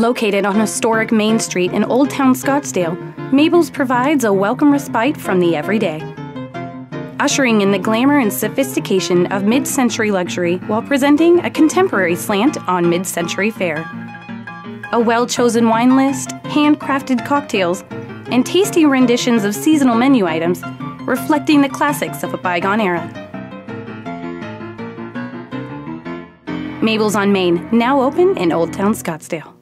Located on historic Main Street in Old Town Scottsdale, Mabel's provides a welcome respite from the everyday. Ushering in the glamour and sophistication of mid century luxury while presenting a contemporary slant on mid century fare. A well chosen wine list, handcrafted cocktails, and tasty renditions of seasonal menu items reflecting the classics of a bygone era. Mabel's on Main, now open in Old Town Scottsdale.